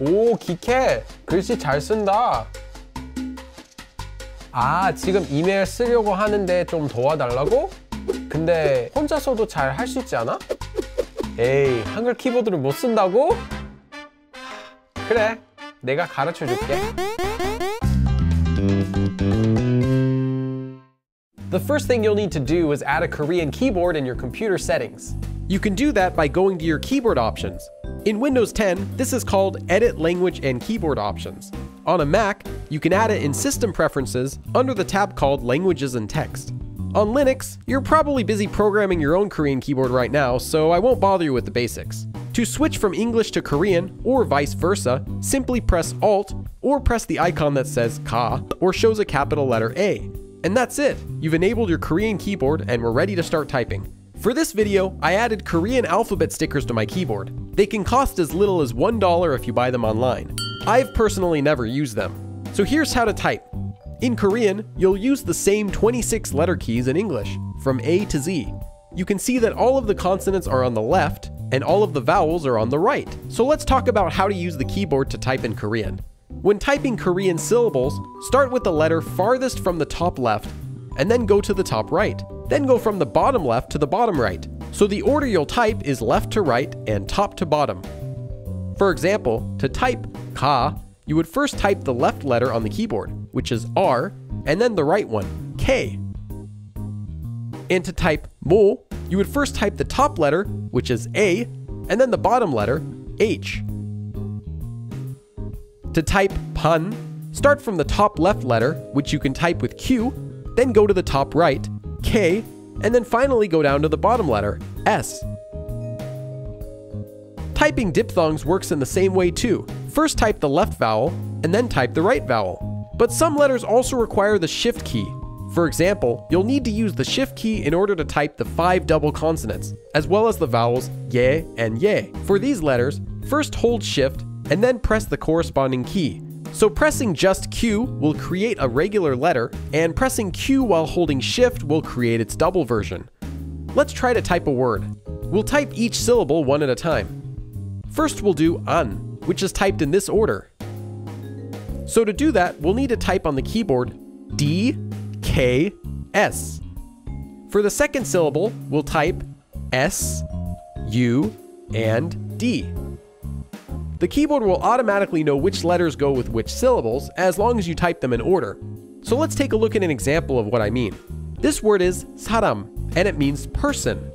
오, 기캐. 글씨 잘 쓴다. 아, 지금 이메일 쓰려고 하는데 좀 도와달라고? 근데 혼자서도 잘 할 수 있지 않아? 에이, 한글 키보드를 못 쓴다고? 그래, 내가 가르쳐 줄게. The first thing you'll need to do is add a Korean keyboard in your computer settings. You can do that by going to your keyboard options. In Windows 10, this is called Edit Language and Keyboard Options. On a Mac, you can add it in System Preferences under the tab called Languages and Text. On Linux, you're probably busy programming your own Korean keyboard right now, so I won't bother you with the basics. To switch from English to Korean, or vice versa, simply press Alt, or press the icon that says Ka, or shows a capital letter A. And that's it! You've enabled your Korean keyboard and we're ready to start typing. For this video, I added Korean alphabet stickers to my keyboard. They can cost as little as $1 if you buy them online. I've personally never used them. So here's how to type. In Korean, you'll use the same 26 letter keys in English, from A to Z. You can see that all of the consonants are on the left, and all of the vowels are on the right. So let's talk about how to use the keyboard to type in Korean. When typing Korean syllables, start with the letter farthest from the top left, and then go to the top right. Then go from the bottom left to the bottom right. So the order you'll type is left to right and top to bottom. For example, to type ka, you would first type the left letter on the keyboard, which is R, and then the right one, K. And to type mo, you would first type the top letter, which is A, and then the bottom letter, H. To type pun, start from the top left letter, which you can type with Q, then go to the top right, K, and then finally go down to the bottom letter, S. Typing diphthongs works in the same way too. First type the left vowel, and then type the right vowel. But some letters also require the shift key. For example, you'll need to use the shift key in order to type the five double consonants, as well as the vowels ye and ye. For these letters, first hold shift, and then press the corresponding key. So pressing just Q will create a regular letter, and pressing Q while holding shift will create its double version. Let's try to type a word. We'll type each syllable one at a time. First we'll do un, which is typed in this order. So to do that, we'll need to type on the keyboard D, K, S. For the second syllable, we'll type S, U, and D. The keyboard will automatically know which letters go with which syllables as long as you type them in order. So let's take a look at an example of what I mean. This word is saram, and it means person.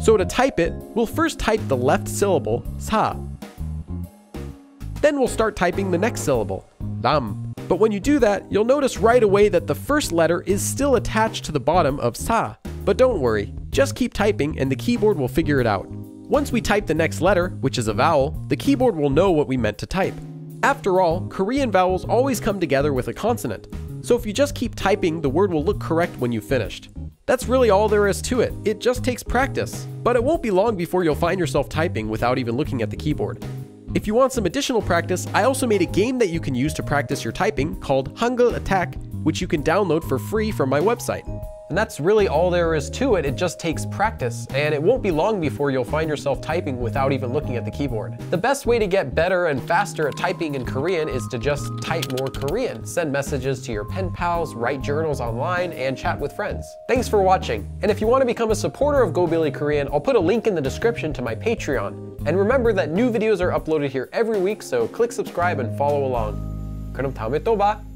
So to type it, we'll first type the left syllable, sa. Then we'll start typing the next syllable, lam. But when you do that, you'll notice right away that the first letter is still attached to the bottom of sa. But don't worry, just keep typing and the keyboard will figure it out. Once we type the next letter, which is a vowel, the keyboard will know what we meant to type. After all, Korean vowels always come together with a consonant, so if you just keep typing, the word will look correct when you've finished. That's really all there is to it, it just takes practice. But it won't be long before you'll find yourself typing without even looking at the keyboard. If you want some additional practice, I also made a game that you can use to practice your typing called Hangul Attack, which you can download for free from my website. And that's really all there is to it, it just takes practice, and it won't be long before you'll find yourself typing without even looking at the keyboard. The best way to get better and faster at typing in Korean is to just type more Korean, send messages to your pen pals, write journals online, and chat with friends. Thanks for watching, and if you want to become a supporter of Go Billy Korean, I'll put a link in the description to my Patreon. And remember that new videos are uploaded here every week, so click subscribe and follow along. 그럼 다음에 또 봐!